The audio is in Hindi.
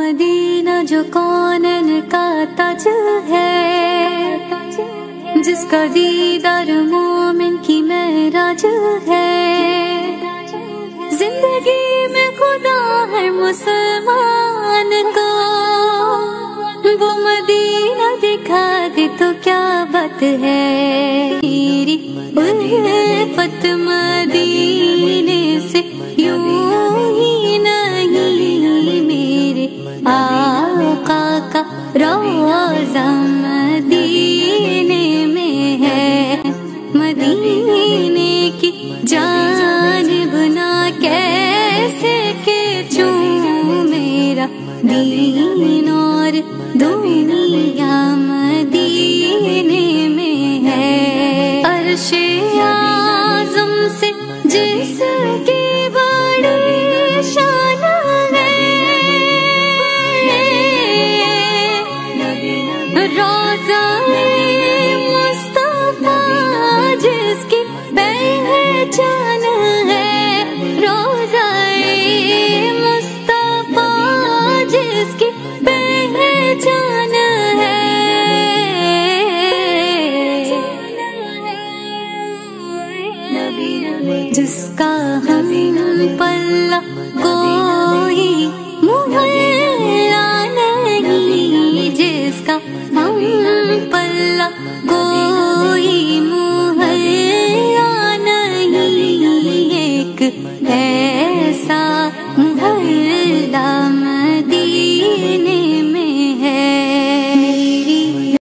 मदीना जो कौन का तज है, जिसका दीदार मोमिन की महराज है। ज़िंदगी में खुदा है मुसलमान को, वो मदीना दिखा दे तो क्या बात है? मेरी उल्फत मदीने। आका का रोजा मदीने में है। मदीने की जान बुना कैसे के चूं मेरा दीन और दुनिया मदीने में है। अर्श है रोजा मुस्तफ़ा है। जिसका हम पल्ला कोई मुहल्ला जिसका हम पल्ला कोई मुहल्ला Hey.